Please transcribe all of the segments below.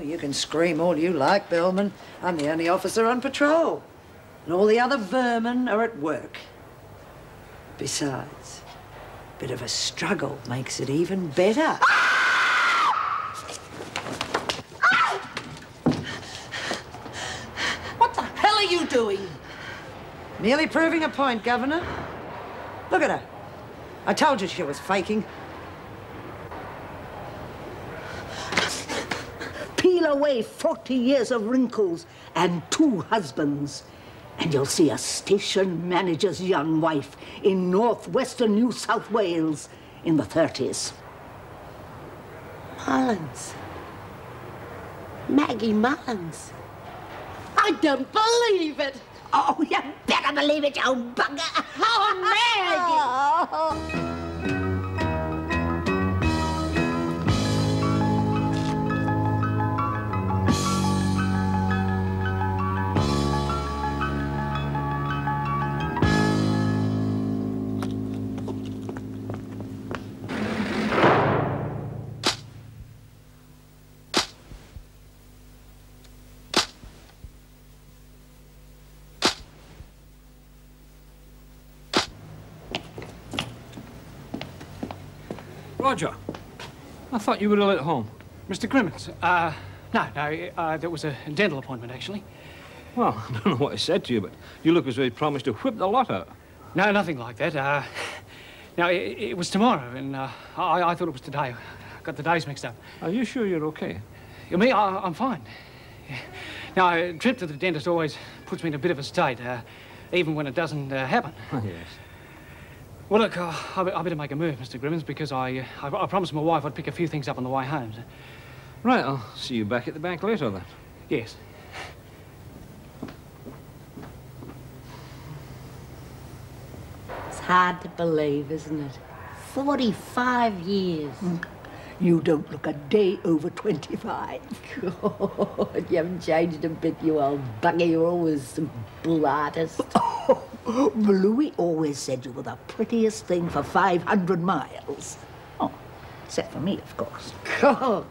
Oh, you can scream all you like, Bellman. I'm the only officer on patrol. And all the other vermin are at work. Besides, a bit of a struggle makes it even better. What the hell are you doing? Merely proving a point, Governor. Look at her. I told you she was faking. Peel away 40 years of wrinkles and two husbands, and you'll see a station manager's young wife in northwestern New South Wales in the 30s. Mullins. Maggie Mullins. I don't believe it. Oh, you better believe it, you bugger. Oh, Maggie. Oh. Roger, I thought you were ill at home. Mr. Grimmins, uh, no, no, uh, that was a dental appointment, actually. Well, I don't know what I said to you, but you look as though you promised to whip the lot out. No, nothing like that. Uh, no, it, it was tomorrow, and uh, I, I thought it was today. I got the days mixed up. Are you sure you're okay? You mean, I, I'm fine. Yeah. Now, a trip to the dentist always puts me in a bit of a state, uh, even when it doesn't uh, happen. yes. Well, look, uh, I, I better make a move, Mr. Grimmins, because I, uh, I, I promised my wife I'd pick a few things up on the way home. Right, I'll see you back at the bank later then. Yes. It's hard to believe, isn't it? 45 years. You don't look a day over 25. God, you haven't changed a bit, you old bugger. You're always a bull artist. Bluey always said you were the prettiest thing for 500 miles. Oh, except for me, of course. God,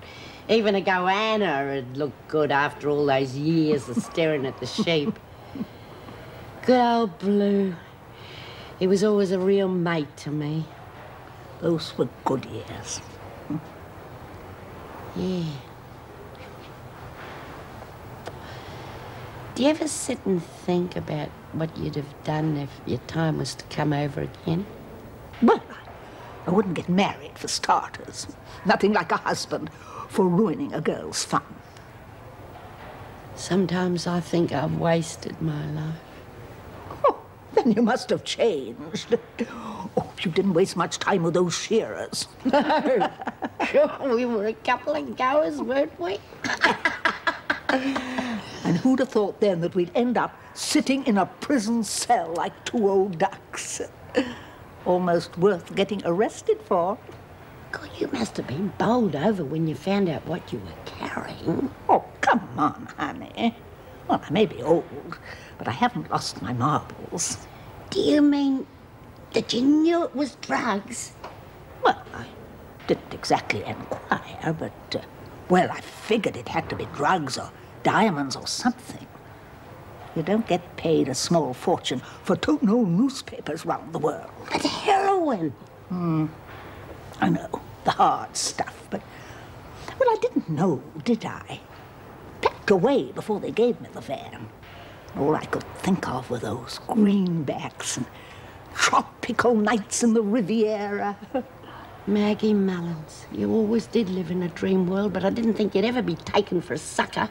even a goanna would look good after all those years of staring at the sheep. Good old Blue. He was always a real mate to me. Those were good years. Yeah. Do you ever sit and think about what you'd have done if your time was to come over again? Well, I wouldn't get married for starters. Nothing like a husband for ruining a girl's fun. Sometimes I think I've wasted my life. Oh, then you must have changed. Oh, you didn't waste much time with those shearers. No. we were a couple of goers, weren't we? Who'd have thought then that we'd end up sitting in a prison cell like two old ducks? Almost worth getting arrested for. God, you must have been bowled over when you found out what you were carrying. Oh, come on, honey. Well, I may be old, but I haven't lost my marbles. Do you mean that you knew it was drugs? Well, I didn't exactly inquire, but, uh, well, I figured it had to be drugs or diamonds or something. You don't get paid a small fortune for toting old newspapers round the world. But heroin. Hmm. I know, the hard stuff, but, well, I didn't know, did I? Packed away before they gave me the van. All I could think of were those greenbacks and tropical nights in the Riviera. Maggie Mullins, you always did live in a dream world, but I didn't think you'd ever be taken for a sucker.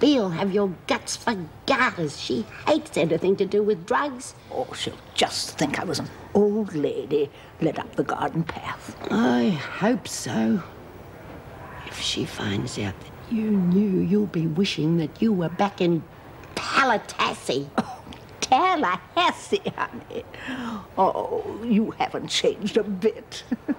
Bea'll have your guts for garters. She hates anything to do with drugs. Oh, she'll just think I was an old lady led up the garden path. I hope so. If she finds out that you knew, you'll be wishing that you were back in Tallahassee. Tallahassee, honey. Oh, you haven't changed a bit.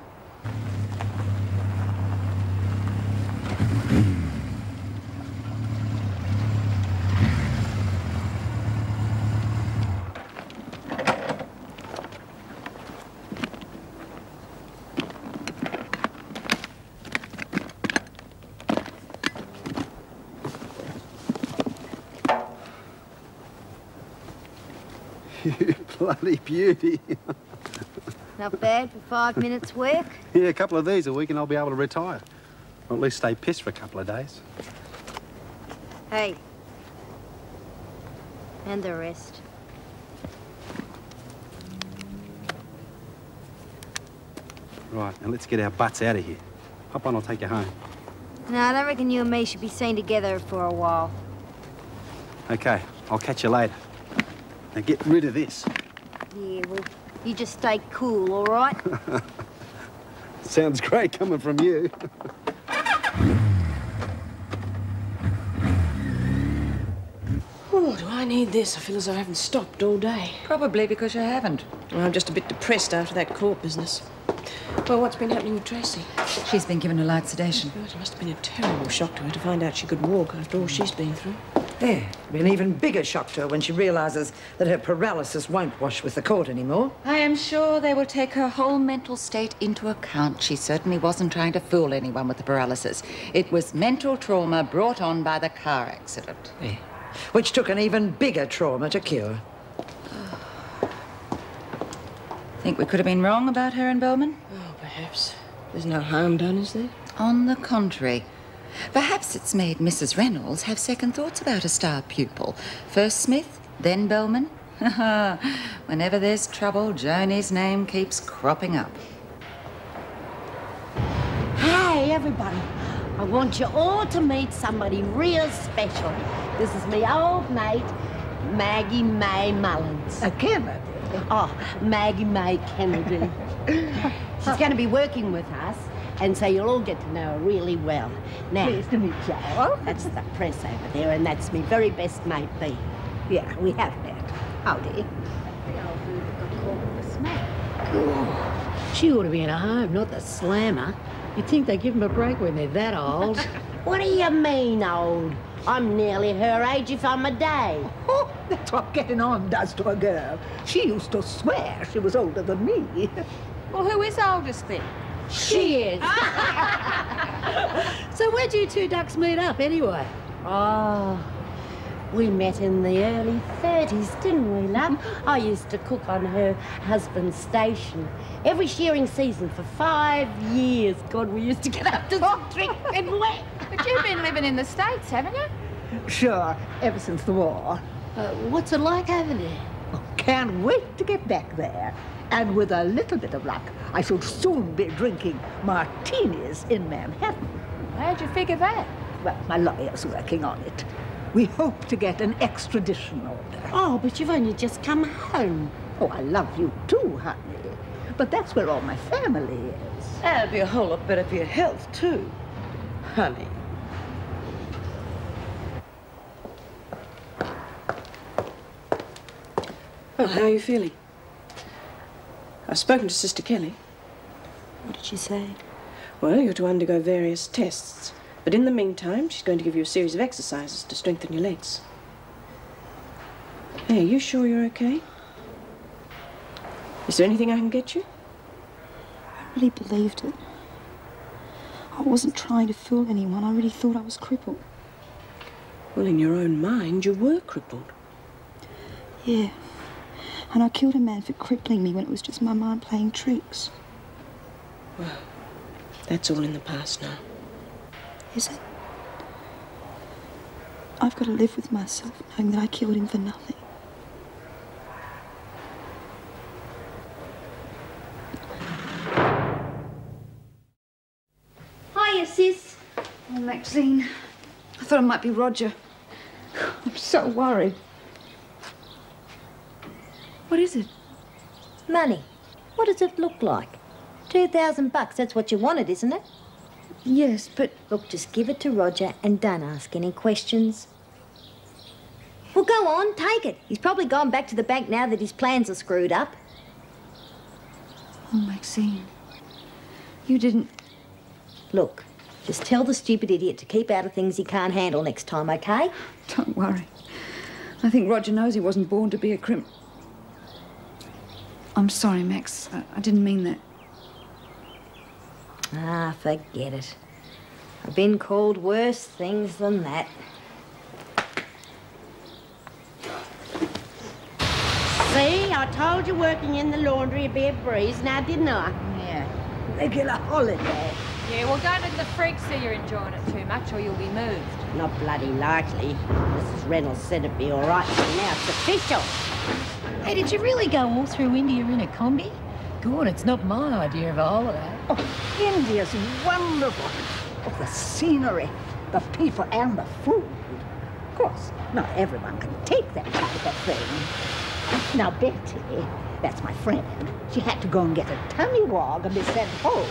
bloody beauty. Not bad for five minutes work. yeah, a couple of these a week and I'll be able to retire. Or at least stay pissed for a couple of days. Hey. And the rest. Right, now let's get our butts out of here. Hop on, I'll take you home. No, I don't reckon you and me should be seen together for a while. Okay, I'll catch you later. Now get rid of this. Yeah, well, you just stay cool, all right? Sounds great coming from you. Oh, do I need this? I feel as though I haven't stopped all day. Probably because you haven't. Well, I'm just a bit depressed after that court business. Well, what's been happening with Tracy? She's been given a light sedation. God, it must have been a terrible shock to her to find out she could walk after all she's been through. Yeah, an even bigger shock to her when she realises that her paralysis won't wash with the court anymore. I am sure they will take her whole mental state into account. She certainly wasn't trying to fool anyone with the paralysis. It was mental trauma brought on by the car accident. Yeah. Which took an even bigger trauma to cure. Think we could have been wrong about her and Bowman? Oh, perhaps. There's no harm done, is there? On the contrary. Perhaps it's made Mrs. Reynolds have second thoughts about a star pupil. First Smith, then Bellman. Whenever there's trouble, Joni's name keeps cropping up. Hey, everybody. I want you all to meet somebody real special. This is me old mate, Maggie May Mullins. A Kennedy. Oh, Maggie May Kennedy. She's going to be working with us, and so you'll all get to know her really well. Now, Pleased to meet you. that's the press over there, and that's me very best mate, Bea. Yeah, we have met. Howdy. She ought to be in a home, not the slammer. You'd think they give them a break when they're that old. what do you mean, old? I'm nearly her age if I'm a day. Oh, that's what getting on does to a girl. She used to swear she was older than me. Well, who is oldest then? She is. so where'd you two ducks meet up anyway? Oh, we met in the early 30s, didn't we, love? I used to cook on her husband's station. Every shearing season for five years. God, we used to get up to drink and wet. But you've been living in the States, haven't you? Sure, ever since the war. Uh, what's it like over there? Oh, can't wait to get back there. And with a little bit of luck, I shall soon be drinking martinis in Manhattan. How'd you figure that? Well, my lawyer's working on it. We hope to get an extradition order. Oh, but you've only just come home. Oh, I love you too, honey. But that's where all my family is. That'll be a whole lot better for your health, too. Honey. Well, how are you feeling? I've spoken to Sister Kelly. What did she say? Well, you're to undergo various tests. But in the meantime, she's going to give you a series of exercises to strengthen your legs. Hey, are you sure you're okay? Is there anything I can get you? I really believed it. I wasn't trying to fool anyone. I really thought I was crippled. Well, in your own mind, you were crippled. Yeah. And I killed a man for crippling me when it was just my mind playing tricks. Well, that's all in the past now. Is it? I've got to live with myself knowing that I killed him for nothing. Hiya, sis. Oh, Maxine. I thought it might be Roger. I'm so worried. What is it? Money. What does it look like? Two thousand bucks, that's what you wanted, isn't it? Yes, but... Look, just give it to Roger and don't ask any questions. Well, go on, take it. He's probably gone back to the bank now that his plans are screwed up. Oh, Maxine. You didn't... Look, just tell the stupid idiot to keep out of things he can't handle next time, okay? Don't worry. I think Roger knows he wasn't born to be a crim... I'm sorry, Max. I, I didn't mean that. Ah, forget it. I've been called worse things than that. See, I told you working in the laundry would be a breeze, now didn't I? Yeah, regular holiday. Yeah, well, don't let the freaks see you're enjoying it too much or you'll be moved. Not bloody likely. Mrs. Reynolds said it'd be all right, but now it's official. Hey, did you really go all through India in a Kombi? God, it's not my idea of a holiday. Oh, India's wonderful. Oh, the scenery, the people, and the food. Of course, not everyone can take that type of thing. Now, Betty, that's my friend, she had to go and get a tummy wog and be sent home.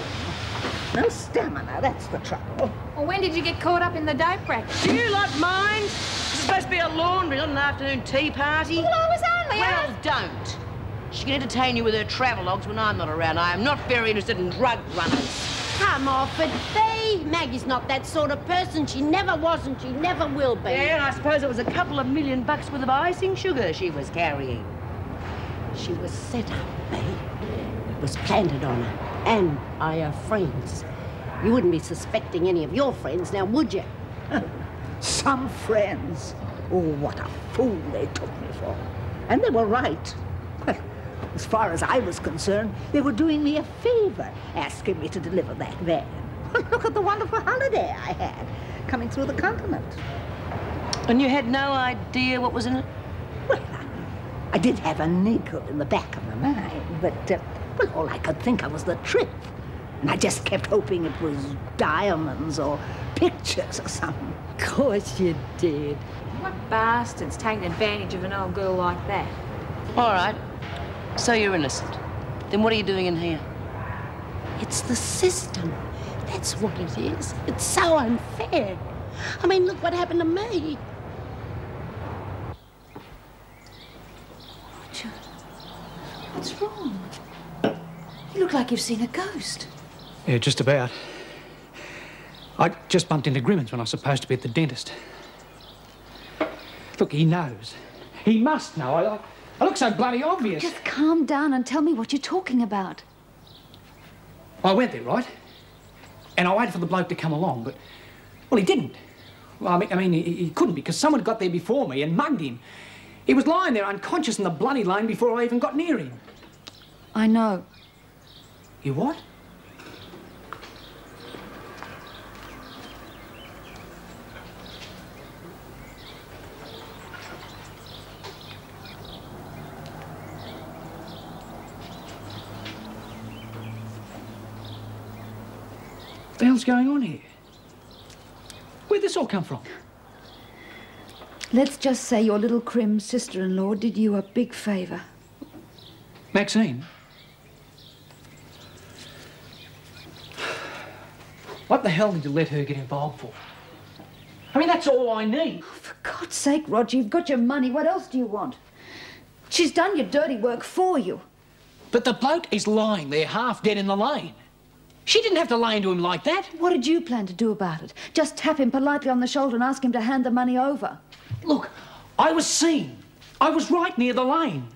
No stamina, that's the trouble. Well, when did you get caught up in the dope racket? Do you like mind? This is supposed to be a laundry, not an afternoon tea party. Well, I was only Well, don't. She can entertain you with her travelogues when I'm not around. I am not very interested in drug runners. Come off it, Bea. Maggie's not that sort of person. She never was and she never will be. Yeah, and I suppose it was a couple of million bucks worth of icing sugar she was carrying. She was set up, Bea. It was planted on her. And by her friends. You wouldn't be suspecting any of your friends now, would you? Some friends. Oh, what a fool they took me for. And they were right. Well, as far as I was concerned, they were doing me a favor, asking me to deliver that van. Look at the wonderful holiday I had, coming through the continent. And you had no idea what was in it? Well, I, did have a nickel in the back of my mind, but, uh, well, all I could think of was the trip. And I just kept hoping it was diamonds or pictures or something. Of course you did. What bastard's taking advantage of an old girl like that? All right. So you're innocent. Then what are you doing in here? It's the system. That's what it is. It's so unfair. I mean, look what happened to me. Roger, what's wrong? You look like you've seen a ghost. Yeah, just about. I just bumped into Grimmins when I was supposed to be at the dentist. Look, he knows. He must know. I, I, I look so bloody obvious. Just calm down and tell me what you're talking about. I went there, right? And I waited for the bloke to come along, but, well, he didn't. Well, I mean, I mean he, he couldn't because someone got there before me and mugged him. He was lying there unconscious in the bloody lane before I even got near him. I know. You what? Hell's going on here? Where'd this all come from? Let's just say your little crim sister-in-law did you a big favour. Maxine? What the hell did you let her get involved for? I mean, that's all I need. Oh, for God's sake, Roger, you've got your money. What else do you want? She's done your dirty work for you. But the bloke is lying there half dead in the lane. She didn't have to lie into him like that. What did you plan to do about it? Just tap him politely on the shoulder and ask him to hand the money over. Look, I was seen. I was right near the lane.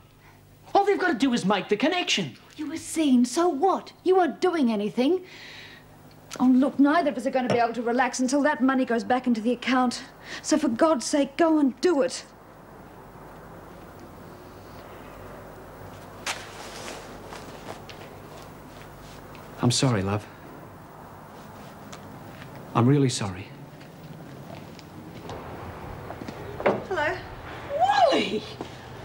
All they've got to do is make the connection. You were seen, so what? You weren't doing anything. Oh, look, neither of us are going to be able to relax until that money goes back into the account. So for God's sake, go and do it. I'm sorry, love. I'm really sorry. Hello. Wally!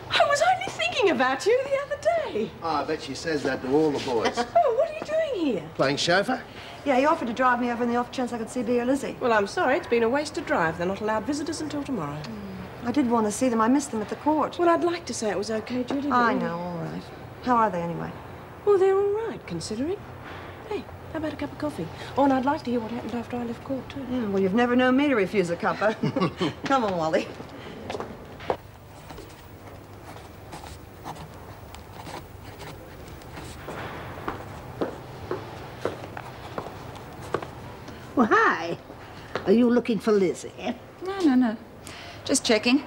I was only thinking about you the other day. Oh, I bet she says that to all the boys. Oh, what are you doing here? Playing chauffeur? Yeah, he offered to drive me over in the off chance I could see Bea or Lizzie. Well, I'm sorry. It's been a wasted drive. They're not allowed visitors until tomorrow. Hmm. I did want to see them. I missed them at the court. Well, I'd like to say it was okay, Judy. I know, all right. How are they anyway? Well, they're all right, considering. Hey, how about a cup of coffee? Oh, and I'd like to hear what happened after I left court, too. Yeah, well, you've never known me to refuse a cuppa. Come on, Wally. Well, hi. Are you looking for Lizzie? No, no, no. Just checking.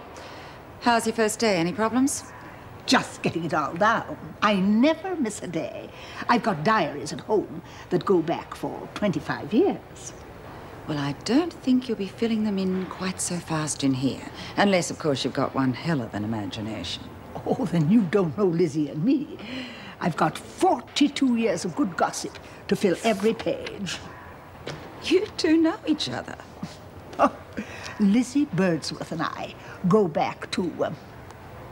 How's your first day? Any problems? Just getting it all down. I never miss a day. I've got diaries at home that go back for 25 years. Well, I don't think you'll be filling them in quite so fast in here. Unless, of course, you've got one hell of an imagination. Oh, then you don't know Lizzie and me. I've got 42 years of good gossip to fill every page. You two know each other. Oh, Lizzie Birdsworth and I go back to, um,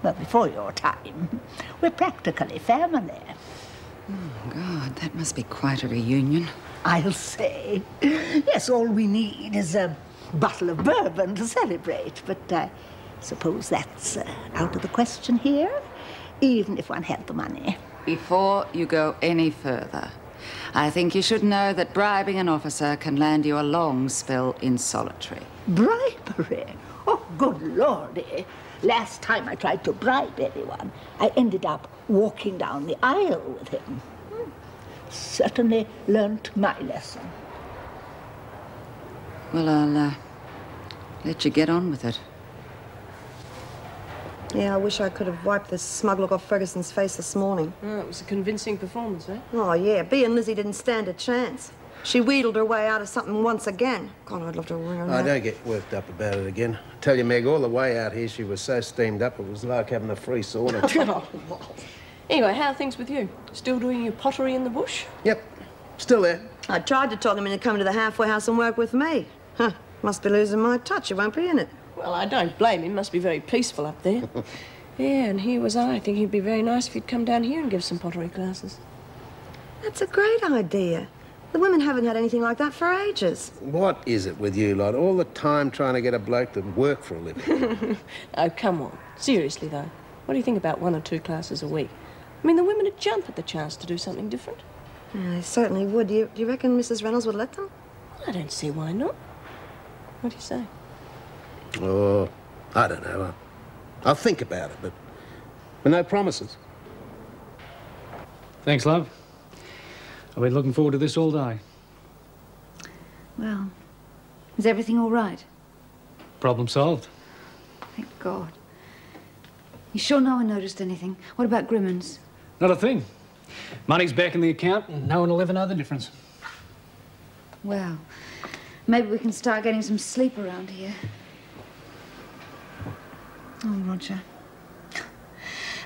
well, before your time. We're practically family. Oh, God, that must be quite a reunion. I'll say. Yes, all we need is a bottle of bourbon to celebrate, but I suppose that's uh, out of the question here, even if one had the money. Before you go any further, I think you should know that bribing an officer can land you a long spell in solitary. Bribery? Oh, good lordy. Last time I tried to bribe anyone, I ended up walking down the aisle with him. Hmm. Certainly learnt my lesson. Well, I'll uh, let you get on with it. Yeah, I wish I could have wiped the smug look off Ferguson's face this morning. Oh, it was a convincing performance, eh? Oh, yeah. Bea and Lizzie didn't stand a chance. She wheedled her way out of something once again. God, I'd love to ring her Oh, now. don't get worked up about it again. I tell you, Meg, all the way out here, she was so steamed up, it was like having a free sauna. Oh, anyway, how are things with you? Still doing your pottery in the bush? yep, still there. I tried to talk him into coming to the halfway house and work with me. Huh, must be losing my touch. It won't be in it. Well, I don't blame him. Must be very peaceful up there. yeah, and here was I, thinking it'd be very nice if you'd come down here and give some pottery classes. That's a great idea. The women haven't had anything like that for ages. What is it with you lot? All the time trying to get a bloke to work for a living. oh, come on. Seriously, though. What do you think about one or two classes a week? I mean, the women would jump at the chance to do something different. Yeah, they certainly would. Do you, do you reckon Mrs. Reynolds would let them? I don't see why not. What do you say? oh, I don't know. I'll, I'll think about it, but, but no promises. Thanks, love. I've been looking forward to this all day. Well, is everything all right? Problem solved. Thank God. You sure no one noticed anything? What about Grimmins? Not a thing. Money's back in the account, and no one will ever know the difference. Well, maybe we can start getting some sleep around here. Oh, Roger.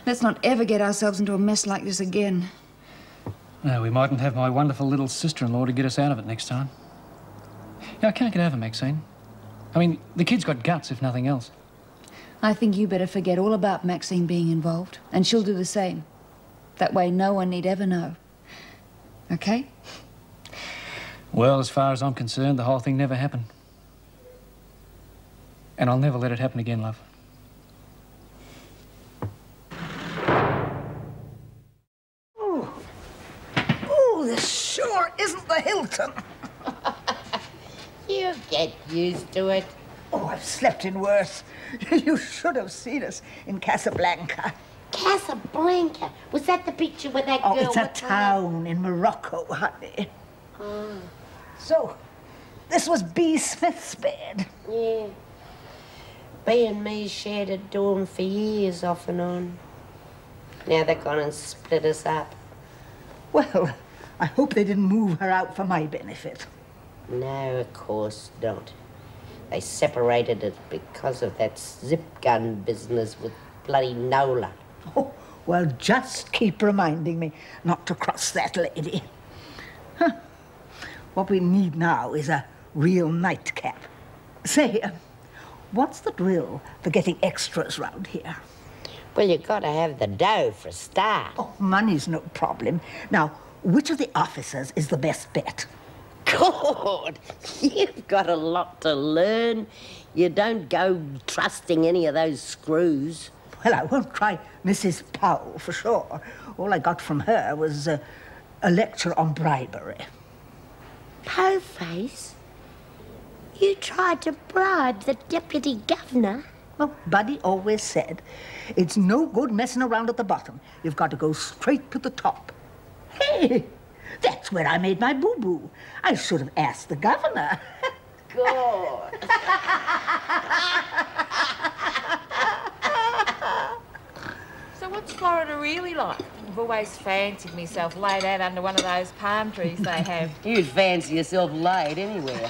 Let's not ever get ourselves into a mess like this again. No, we mightn't have my wonderful little sister-in-law to get us out of it next time. Yeah, I can't get over Maxine. I mean, the kid's got guts, if nothing else. I think you better forget all about Maxine being involved, and she'll do the same. That way, no one need ever know. Okay? Well, as far as I'm concerned, the whole thing never happened. And I'll never let it happen again, love. Oh, oh this sure isn't the Hilton. You get used to it. Oh, I've slept in worse. You should have seen us in Casablanca. Casablanca. Was that the picture with that Oh, girl? it's a town in Morocco, honey. Oh, So, this was Bea Smith's bed. yeah. Bea and me shared a dorm for years off and on. Now they've gone and split us up. Well, I hope they didn't move her out for my benefit. No, of course not. They separated it because of that zip gun business with bloody Nola. Oh, well, just keep reminding me not to cross that lady. Huh. What we need now is a real nightcap. Say, uh, what's the drill for getting extras round here? Well, you've gotta have the dough for a start. Oh, money's no problem. Now, which of the officers is the best bet? God, you've got a lot to learn. You don't go trusting any of those screws. Well, I won't try Mrs. Powell for sure. All I got from her was uh, a lecture on bribery. Poeface? You tried to bribe the deputy governor? Well, Buddy always said, it's no good messing around at the bottom. You've got to go straight to the top. Hey, that's where I made my boo-boo. I should have asked the governor. God. So what's Florida really like? I've always fancied myself laid out under one of those palm trees they have. You'd fancy yourself laid anywhere.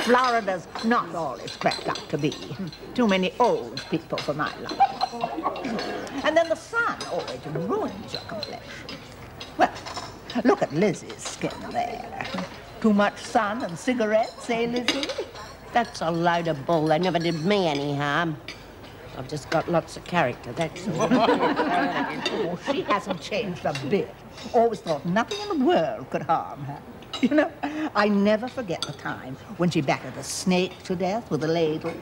Florida's not all it's cracked up to be. Too many old people for my liking. And then the sun always ruins your complexion. Look at Lizzie's skin there. Too much sun and cigarettes, eh, Lizzie? That's a load of bull. They never did me any harm. I've just got lots of character, that's all. oh, she hasn't changed a bit. Always thought nothing in the world could harm her. You know, I never forget the time when she battered a snake to death with a ladle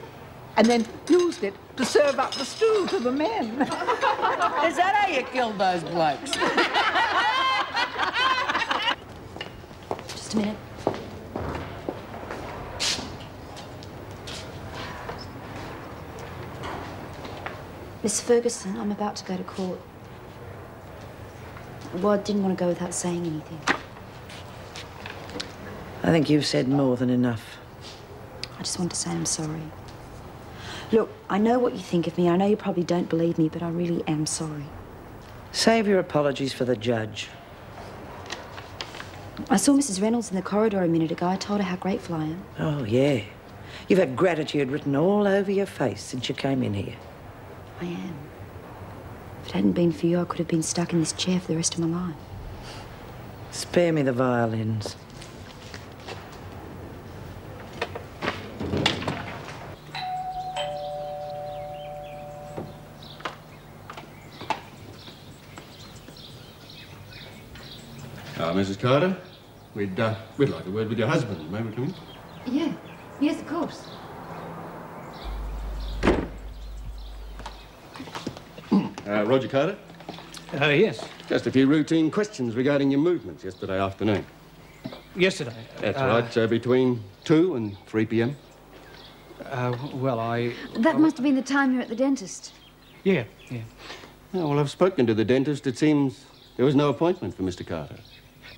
and then used it to serve up the stew to the men. Is that how you killed those blokes? Just a minute. Miss Ferguson, I'm about to go to court. Well, I didn't want to go without saying anything. I think you've said more than enough. I just want to say I'm sorry. Look, I know what you think of me. I know you probably don't believe me, but I really am sorry. Save your apologies for the judge. I saw Mrs. Reynolds in the corridor a minute ago. I told her how grateful I am. Oh, yeah. You've had gratitude written all over your face since you came in here. I am. If it hadn't been for you, I could have been stuck in this chair for the rest of my life. Spare me the violins. Uh, Mrs. Carter, we'd, uh, we'd like a word with your husband. May we come in? Yeah. Yes, of course. Uh, Roger Carter? Uh, yes. Just a few routine questions regarding your movements yesterday afternoon. Yesterday. That's uh, right, so between 2 and 3 p.m. Uh, well, I. That must have been the time you were at the dentist. Yeah, yeah. Oh, well, I've spoken to the dentist. It seems there was no appointment for Mr. Carter.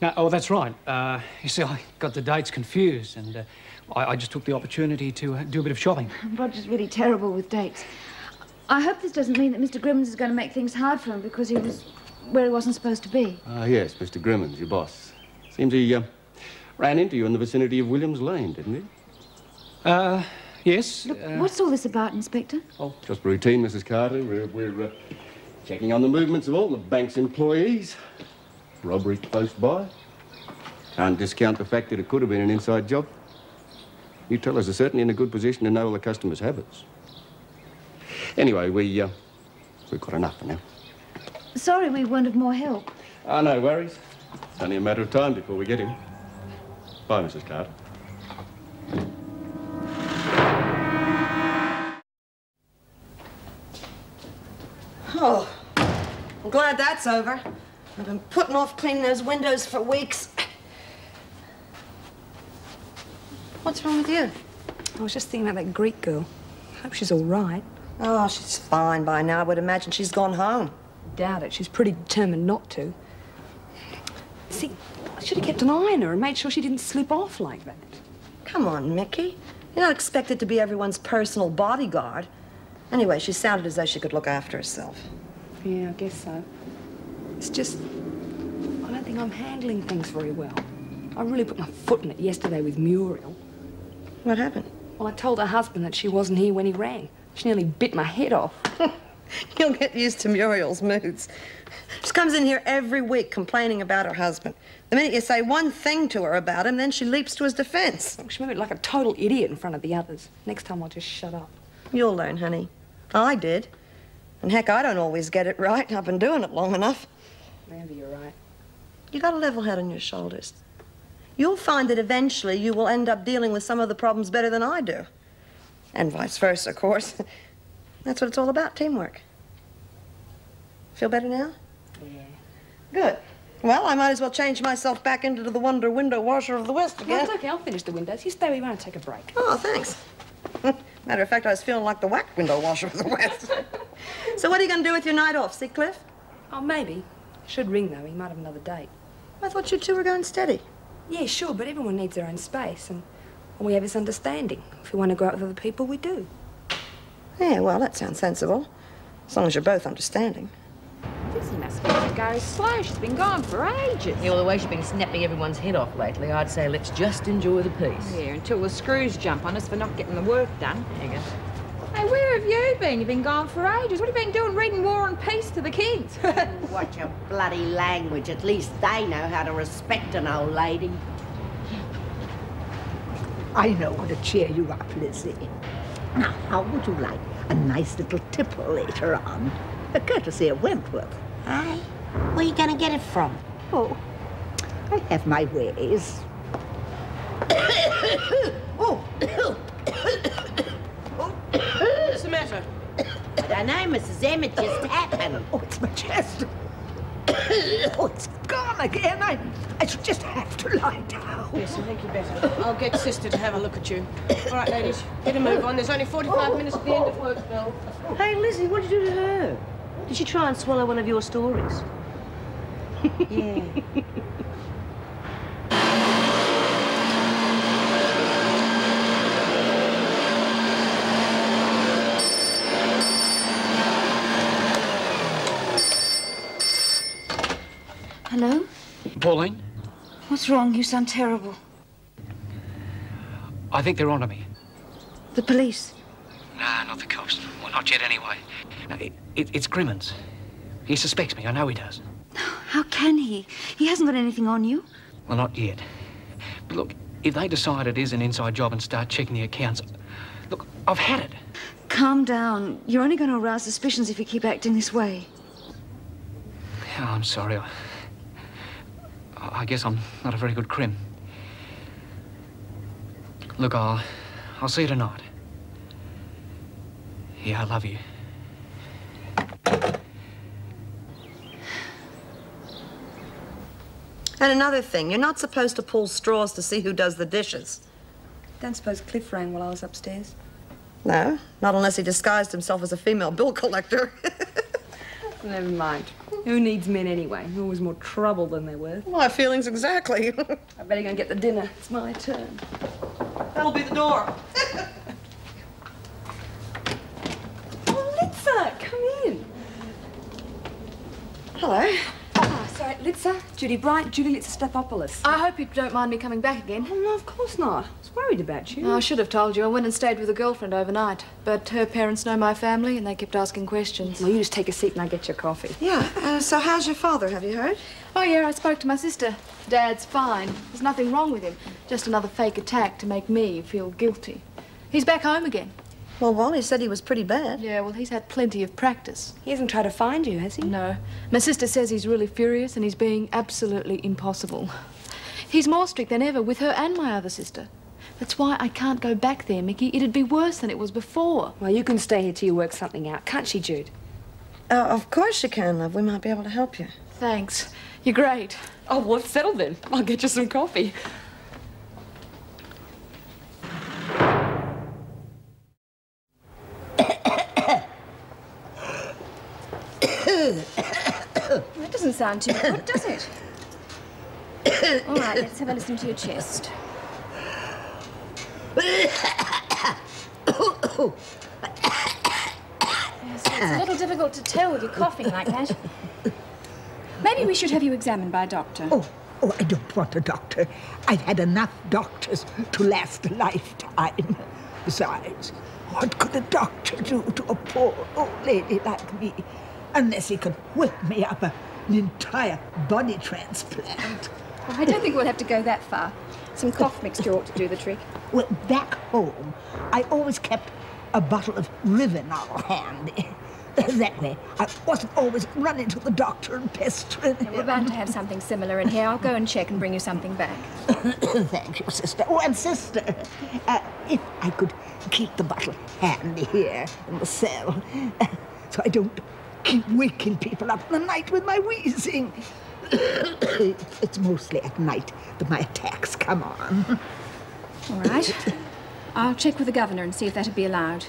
No, oh, that's right. Uh, you see, I got the dates confused, and uh, I, I just took the opportunity to uh, do a bit of shopping. Roger's really terrible with dates. I hope this doesn't mean that Mr. Grimmins is going to make things hard for him because he was where he wasn't supposed to be. Ah, yes, Mr. Grimmins, your boss. Seems he uh, ran into you in the vicinity of Williams Lane, didn't he? Uh, yes. Look, uh, what's all this about, Inspector? Oh, just routine, Mrs. Carter. We're, we're uh, checking on the movements of all the bank's employees. Robbery close by. Can't discount the fact that it could have been an inside job. You tellers are certainly in a good position to know all the customers' habits. Anyway, we, uh, we've got enough for now. Sorry we weren't of more help. Ah, no worries. It's only a matter of time before we get him. Bye, Mrs. Carter. Oh, I'm glad that's over. I've been putting off cleaning those windows for weeks. What's wrong with you? I was just thinking about that Greek girl. I hope she's all right. Oh, she's fine by now. I would imagine she's gone home. Doubt it. She's pretty determined not to. See, I should have kept an eye on her and made sure she didn't slip off like that. Come on, Mickey. You're not expected to be everyone's personal bodyguard. Anyway, she sounded as though she could look after herself. Yeah, I guess so. It's just, I don't think I'm handling things very well. I really put my foot in it yesterday with Muriel. What happened? Well, I told her husband that she wasn't here when he rang. She nearly bit my head off. You'll get used to Muriel's moods. She comes in here every week complaining about her husband. The minute you say one thing to her about him, then she leaps to his defense. She made me like a total idiot in front of the others. Next time I'll just shut up. You'll learn, honey. I did. And heck, I don't always get it right. I've been doing it long enough. Maybe you're right. You got a level head on your shoulders. You'll find that eventually you will end up dealing with some of the problems better than I do. And vice versa, of course. That's what it's all about, teamwork. Feel better now? Yeah. Good. Well, I might as well change myself back into the wonder window washer of the West No, again. it's okay. I'll finish the windows. You stay where you want to take a break. Oh, thanks. Matter of fact, I was feeling like the whack window washer of the West. so what are you going to do with your night off? See Cliff? Oh, maybe. Should ring, though. He might have another date. I thought you two were going steady. Yeah, sure, but everyone needs their own space, and we have this understanding. If we want to go out with other people, we do. Yeah, well, that sounds sensible. As long as you're both understanding. Lizzie must be go slow. She's been gone for ages. Yeah, well, the way she's been snapping everyone's head off lately, I'd say let's just enjoy the peace. Yeah, until the screws jump on us for not getting the work done. There you go. Hey, where have you been? You've been gone for ages. What have you been doing reading War and Peace to the kids? Watch your bloody language. At least they know how to respect an old lady. I know how to cheer you up, Lizzie. Now, how would you like a nice little tipple later on? A courtesy of Wentworth. Aye? Where you going to get it from? Oh, I have my ways. Oh. oh, What's the matter? I don't know, Mrs. M. It just happened. Oh, it's my chest. oh, it's gone again. I, I should just have to lie down. Yes, I think you better. I'll get Sister to have a look at you. All right, ladies, get a move on. There's only 45 minutes to the end of work, Bill. Hey, Lizzie, what did you do to her? Did she try and swallow one of your stories? yeah. Hello? Pauline, What's wrong? You sound terrible. I think they're onto me. The police. Nah, not the cops. Well, not yet anyway. It, it, it's Grimmins. He suspects me. I know he does. How can he? He hasn't got anything on you. Well, not yet. But look, if they decide it is an inside job and start checking the accounts, look, I've had it. Calm down. You're only going to arouse suspicions if you keep acting this way. Oh, I'm sorry. I, I guess I'm not a very good crim. Look, I'll, I'll see you tonight. Yeah, I love you. And another thing, you're not supposed to pull straws to see who does the dishes. Don't suppose Cliff rang while I was upstairs. No, not unless he disguised himself as a female bill collector. Never mind. Who needs men anyway? Always more trouble than they're worth? My feelings exactly. I better go and get the dinner. It's my turn. That'll be the door. Oh, Litza, come in. Hello. Ah, sorry, Litza. Judy Bright, Judy Litza Stathopoulos. I hope you don't mind me coming back again. Oh, no, of course not. I was worried about you. I should have told you. I went and stayed with a girlfriend overnight. But her parents know my family and they kept asking questions. Well, you just take a seat and I get your coffee. Yeah, uh, so how's your father? Have you heard? Oh, yeah, I spoke to my sister. Dad's fine. There's nothing wrong with him. Just another fake attack to make me feel guilty. He's back home again. Well, Wally said he was pretty bad. Yeah, well, he's had plenty of practice. He hasn't tried to find you, has he? No. My sister says he's really furious and he's being absolutely impossible. He's more strict than ever with her and my other sister. That's why I can't go back there, Mickey. It'd be worse than it was before. Well, you can stay here till you work something out, can't she, Jude? Uh, of course you can, love. We might be able to help you. Thanks. You're great. Oh, well, it's settled then. I'll get you some coffee. That doesn't sound too good, does it? All right, let's have a listen to your chest. Yes, it's a little difficult to tell with you coughing like that. Maybe we should have you examined by a doctor. Oh, oh, I don't want a doctor. I've had enough doctors to last a lifetime. Besides, what could a doctor do to a poor old lady like me? Unless he could whip me up a, an entire body transplant. Well, I don't think we'll have to go that far. Some cough mixture ought to do the trick. Well, back home, I always kept a bottle of Rivenol handy. that way, I wasn't always running to the doctor and pestering Yeah, we're bound to have something similar in here. I'll go and check and bring you something back. Thank you, sister. Oh, and sister, uh, if I could keep the bottle handy here in the cell, uh, so I don't keep waking people up in the night with my wheezing. it's mostly at night that my attacks come on. All right. I'll check with the governor and see if that'd be allowed.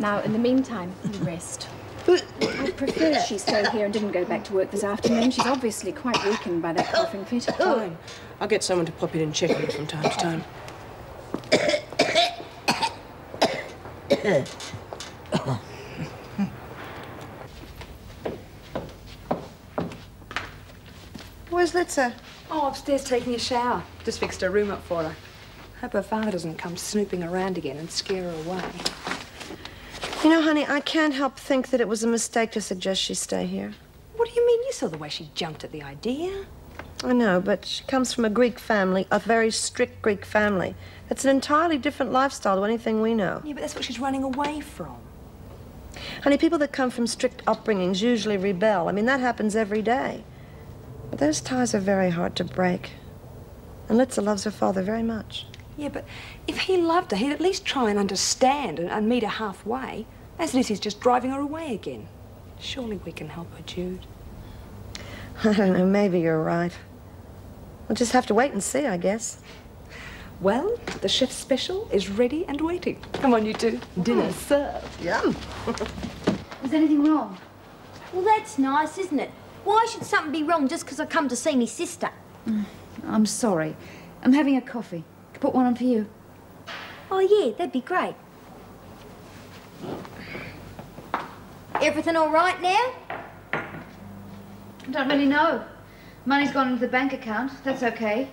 now, in the meantime, you rest. I'd prefer she stayed here and didn't go back to work this afternoon. She's obviously quite weakened by that coughing fit. Fine. I'll get someone to pop in and check on her from time to time. Where's Litza? Oh, upstairs taking a shower. Just fixed her room up for her. Hope her father doesn't come snooping around again and scare her away. You know, honey, I can't help think that it was a mistake to suggest she stay here. What do you mean? You saw the way she jumped at the idea. I know, but she comes from a Greek family, a very strict Greek family. It's an entirely different lifestyle to anything we know. Yeah, but that's what she's running away from. Honey, people that come from strict upbringings usually rebel. I mean, that happens every day. But those ties are very hard to break. And Litza loves her father very much. Yeah, but if he loved her, he'd at least try and understand and, and meet her halfway. As it is, he's just driving her away again. Surely we can help her, Jude. I don't know, maybe you're right. We'll just have to wait and see, I guess. Well, the chef's special is ready and waiting. Come on, you two. Dinner hmm. served. Yum. Is anything wrong? Well, that's nice, isn't it? Why should something be wrong just because I come to see me sister? Mm, I'm sorry. I'm having a coffee. Could put one on for you. Oh, yeah, that'd be great. Everything all right now? I don't really know. Money's gone into the bank account. That's okay.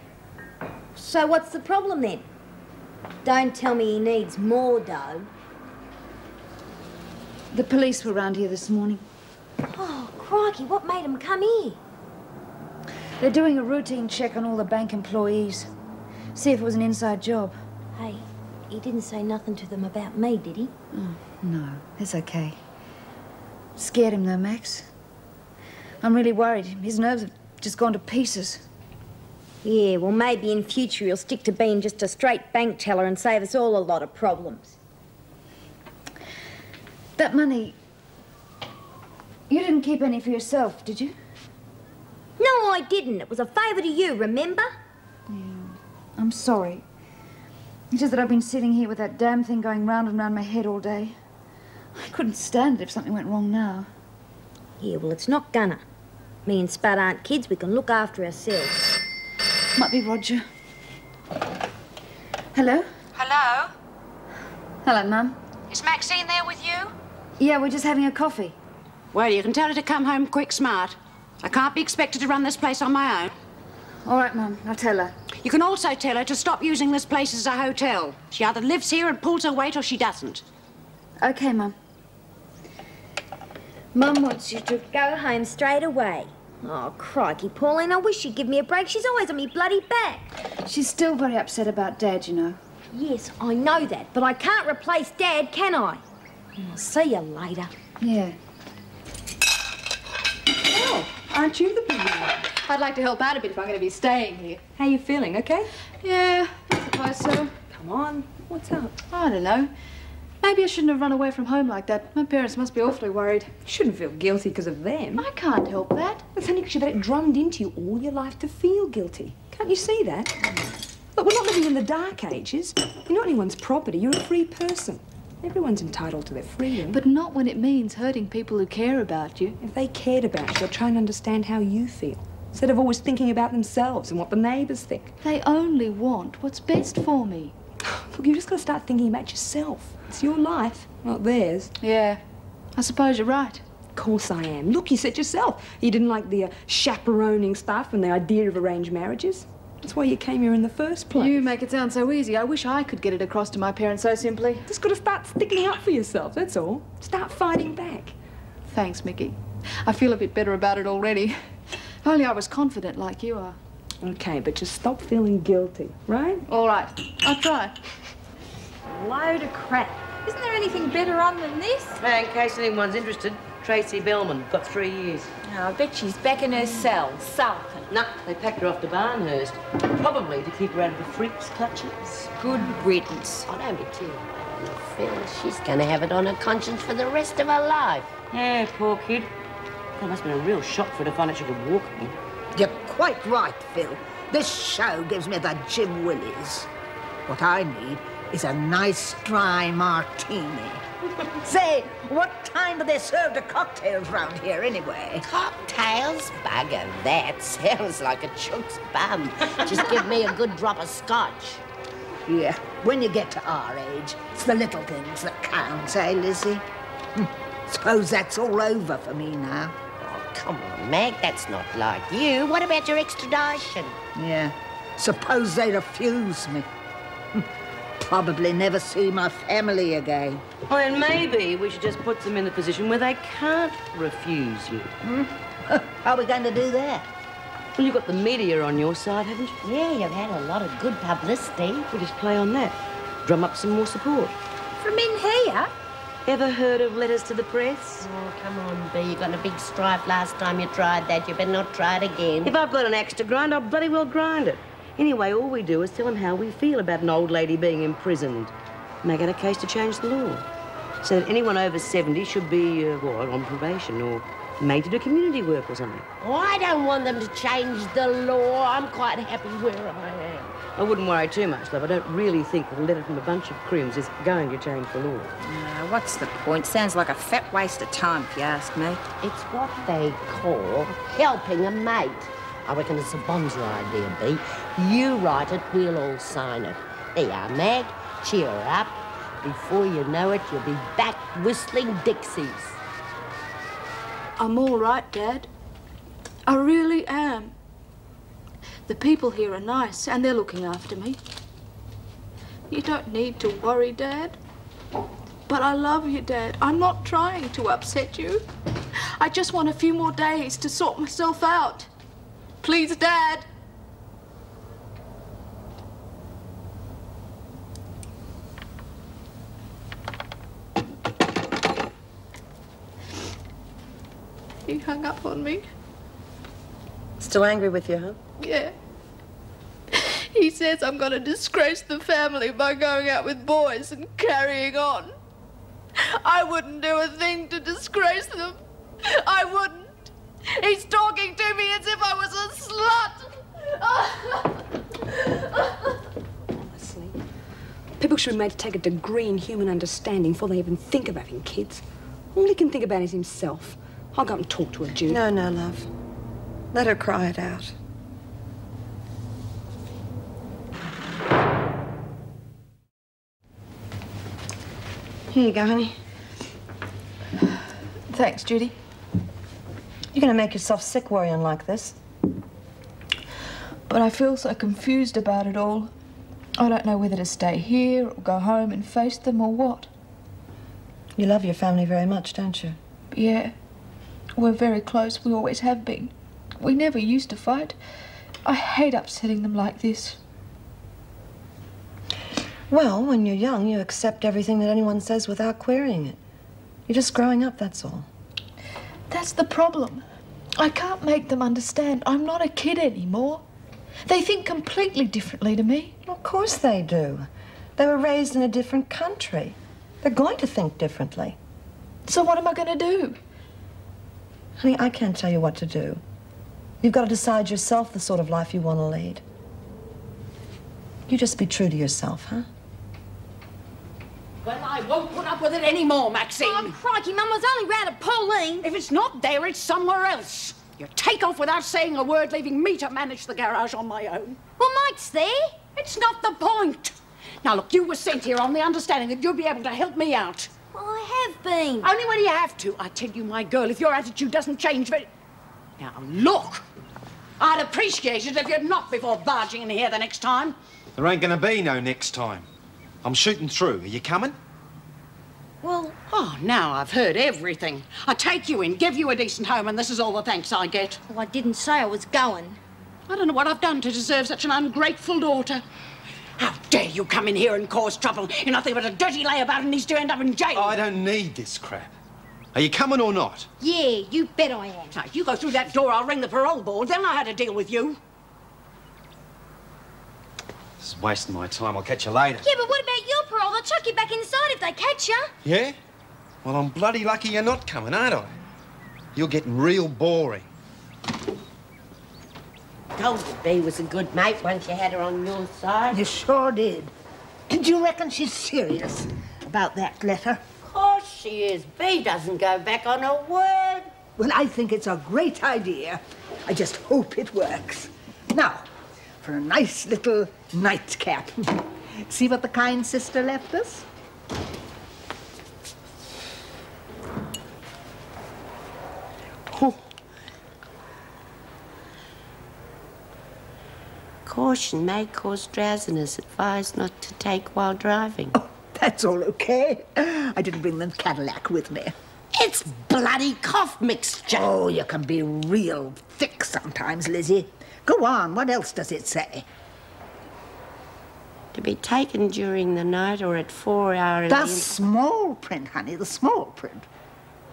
So what's the problem then? Don't tell me he needs more dough. The police were round here this morning. Oh, crikey, what made him come here? They're doing a routine check on all the bank employees. See if it was an inside job. Hey, he didn't say nothing to them about me, did he? Oh, no, it's okay. Scared him though, Max. I'm really worried. His nerves have just gone to pieces. Yeah, well, maybe in future he'll stick to being just a straight bank teller and save us all a lot of problems. That money. You didn't keep any for yourself, did you? No, I didn't. It was a favour to you, remember? I'm sorry. It's just that I've been sitting here with that damn thing going round and round my head all day. I couldn't stand it if something went wrong now. Yeah, well, it's not gonna. Me and Spud aren't kids. We can look after ourselves. Might be Roger. Hello? Hello? Hello, Mum. Is Maxine there with you? Yeah, we're just having a coffee. Well, you can tell her to come home quick smart. I can't be expected to run this place on my own. All right, Mum. I'll tell her. You can also tell her to stop using this place as a hotel. She either lives here and pulls her weight or she doesn't. Okay, Mum. Mum wants you to go home straight away. Oh, crikey, Pauline, I wish you'd give me a break. She's always on me bloody back. She's still very upset about Dad, you know. Yes, I know that, but I can't replace Dad, can I? I'll see you later. Yeah. Aren't you the big one? I'd like to help out a bit if I'm going to be staying here. How are you feeling, okay? Yeah, I suppose so. Come on, what's up? I don't know. Maybe I shouldn't have run away from home like that. My parents must be awfully worried. You shouldn't feel guilty because of them. I can't help that. It's only because you've had it drummed into you all your life to feel guilty. Can't you see that? Look, we're not living in the dark ages. You're not anyone's property. You're a free person. Everyone's entitled to their freedom. But not when it means hurting people who care about you. If they cared about you, they'd try and understand how you feel. Instead of always thinking about themselves and what the neighbours think. They only want what's best for me. Look, you've just got to start thinking about yourself. It's your life, not theirs. Yeah, I suppose you're right. Of course I am. Look, you said yourself you didn't like the uh, chaperoning stuff and the idea of arranged marriages. That's why you came here in the first place. You make it sound so easy. I wish I could get it across to my parents so simply. Just got to start sticking up for yourself, that's all. Start fighting back. Thanks, Mickey. I feel a bit better about it already. If only I was confident like you are. Okay, but just stop feeling guilty, right? All right, I'll try. Load of crap. Isn't there anything better on than this? in case anyone's interested, Tracy Bellman, got three years. Oh, I bet she's back in her cell, sulking. Nah, they packed her off to Barnhurst. Probably to keep her out of the freaks' clutches. Good riddance. I don't be too hard on her, Phil. She's gonna have it on her conscience for the rest of her life. Yeah, poor kid. That must have been a real shock for her to find out she could walk again. You're quite right, Phil. This show gives me the Jim Willies. What I need is a nice dry martini. Say, what time do they serve the cocktails round here anyway? Cocktails? Bugger that. Sounds like a chunk's bum. Just give me a good drop of scotch. Yeah, when you get to our age, it's the little things that count, eh, Lizzie? Hm, Suppose that's all over for me now. Oh, come on, Mag, that's not like you. What about your extradition? Yeah. Suppose they refuse me. Probably never see my family again. Well, then maybe we should just put them in a position where they can't refuse you. Hmm? How are we going to do that? Well, you've got the media on your side, haven't you? Yeah, you've had a lot of good publicity. We'll just play on that. Drum up some more support. From in here? Ever heard of letters to the press? Oh, come on, Bea. You got in a big strife last time you tried that. You better not try it again. If I've got an axe to grind, I'll bloody well grind it. Anyway, all we do is tell them how we feel about an old lady being imprisoned. Make it a case to change the law. So that anyone over 70 should be, uh, what, on probation or made to do community work or something. Oh, I don't want them to change the law. I'm quite happy where I am. I wouldn't worry too much, love. I don't really think that a letter from a bunch of crims is going to change the law. No, what's the point? Sounds like a fat waste of time, if you ask me. It's what they call helping a mate. I reckon it's a bonzer idea, Bea. You write it, we'll all sign it. There Mag. Cheer up. Before you know it, you'll be back whistling Dixies. I'm all right, Dad. I really am. The people here are nice and they're looking after me. You don't need to worry, Dad. But I love you, Dad. I'm not trying to upset you. I just want a few more days to sort myself out. Please, Dad. He hung up on me. Still angry with you, huh? Yeah. He says I'm going to disgrace the family by going out with boys and carrying on. I wouldn't do a thing to disgrace them. I wouldn't. He's talking to me as if I was a slut. Honestly. Be made to take a degree in human understanding before they even think of having kids. All he can think about is himself. I'll go and talk to her, Jude. No, no, love. Let her cry it out. Here you go, honey. Thanks, Judy. You're gonna make yourself sick worrying like this. But I feel so confused about it all. I don't know whether to stay here or go home and face them or what. You love your family very much, don't you? Yeah. We're very close. We always have been. We never used to fight. I hate upsetting them like this. Well, when you're young, you accept everything that anyone says without querying it. You're just growing up, that's all. That's the problem. I can't make them understand. I'm not a kid anymore. They think completely differently to me. Of course they do. They were raised in a different country. They're going to think differently. So what am I going to do? Honey, I can't tell you what to do. You've got to decide yourself the sort of life you want to lead. You just be true to yourself, huh? Well, I won't put up with it anymore, Maxine. Oh, crikey, Mum, I was only round at Pauline. If it's not there, it's somewhere else. You take off without saying a word, leaving me to manage the garage on my own. Well, Mike's there. It's not the point. Now, look, you were sent here on the understanding that you'd be able to help me out. Well, I have been. Only when you have to. I tell you, my girl, if your attitude doesn't change very... Now, look, I'd appreciate it if you'd knock before barging in here the next time. There ain't gonna be no next time. I'm shooting through. Are you coming? Well, oh, now I've heard everything. I take you in, give you a decent home, and this is all the thanks I get. Well, I didn't say I was going. I don't know what I've done to deserve such an ungrateful daughter. How dare you come in here and cause trouble? You're nothing but a dirty layabout and needs to end up in jail. I don't need this crap. Are you coming or not? Yeah, you bet I am. Now, you go through that door, I'll ring the parole board. They'll know how to deal with you. This is wasting my time. I'll catch you later. Yeah, but what about your parole? They'll chuck you back inside if they catch you. Yeah? Well, I'm bloody lucky you're not coming, aren't I? You're getting real boring. Told you Bea was a good mate once you had her on your side. You sure did. Did you reckon she's serious about that letter? Of course she is. Bea doesn't go back on her word. Well, I think it's a great idea. I just hope it works. Now, for a nice little Nightcap. See what the kind sister left us? Oh. Caution may cause drowsiness. Advise not to take while driving. Oh, that's all okay. I didn't bring the Cadillac with me. It's bloody cough mixture. Oh, you can be real thick sometimes, Lizzie. Go on, what else does it say? To be taken during the night or at four hours. The small print, honey, the small print.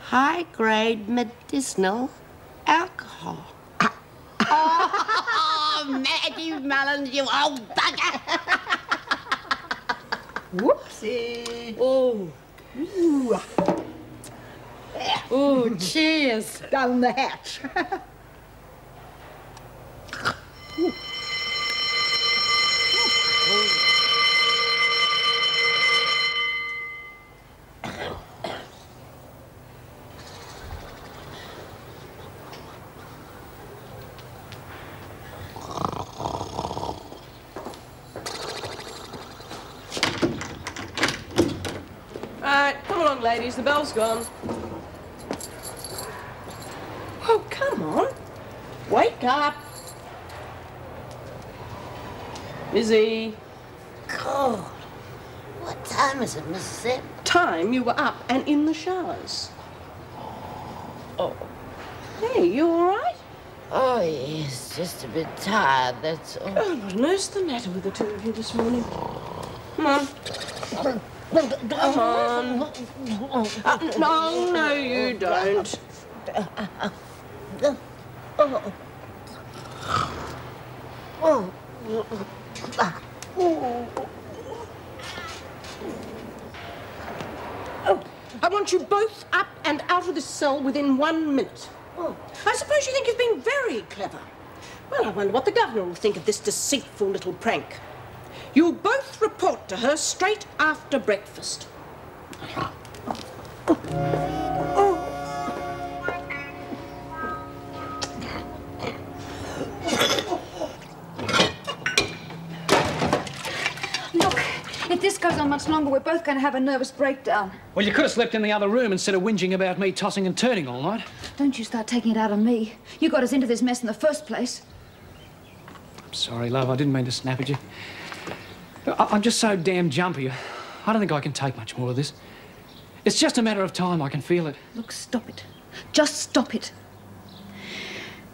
High grade medicinal alcohol. oh, Maggie Mullins, you old bugger! Whoopsie. Oh. Ooh. Oh, cheers. Down the hatch. Right, The bell's gone. Oh, come on. Wake up. Izzy. God. What time is it, Mrs. M? Time you were up and in the showers. Oh. Hey, you all right? Oh, yes, just a bit tired, that's all. Oh, what on earth's the matter with the two of you this morning? Come on. Come on. Uh, no, no, you don't. I want you both up and out of this cell within one minute. I suppose you think you've been very clever. Well, I wonder what the governor will think of this deceitful little prank. You'll both report to her straight after breakfast. Oh. Look, if this goes on much longer, we're both going to have a nervous breakdown. Well, you could have slept in the other room instead of whinging about me tossing and turning all night. Don't you start taking it out on me. You got us into this mess in the first place. I'm sorry, love. I didn't mean to snap at you. I'm just so damn jumpy. I don't think I can take much more of this. It's just a matter of time. I can feel it. Look, stop it. Just stop it.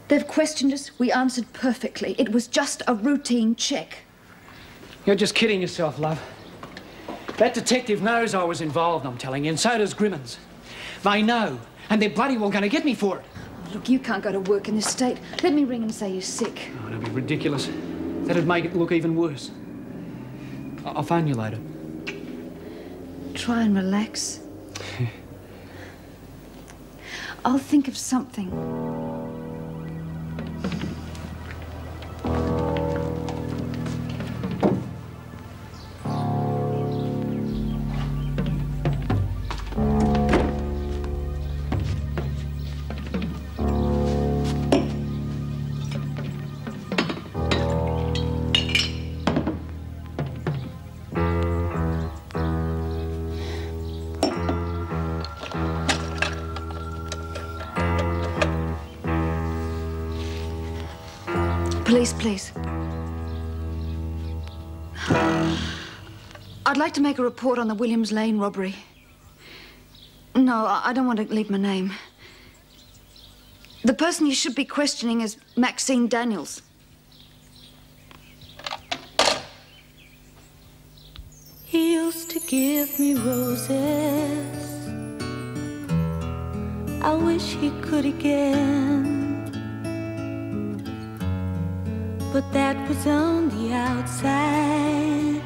They've questioned us. We answered perfectly. It was just a routine check. You're just kidding yourself, love. That detective knows I was involved, I'm telling you, and so does Grimmins. They know, and they're bloody well going to get me for it. Look, you can't go to work in this state. Let me ring and say you're sick. Oh, that'd be ridiculous. That'd make it look even worse. I- I'll find you later. Try and relax. I'll think of something. Police, please. I'd like to make a report on the Williams Lane robbery. No, I don't want to leave my name. The person you should be questioning is Maxine Daniels. He used to give me roses. I wish he could again. but that was on the outside.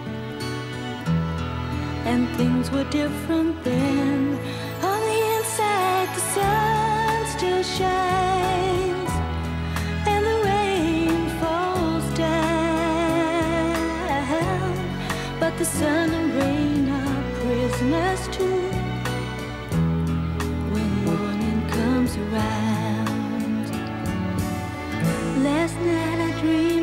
And things were different then. On the inside, the sun still shines, and the rain falls down. But the sun and rain are prisoners too. When morning comes around, last night I dreamed.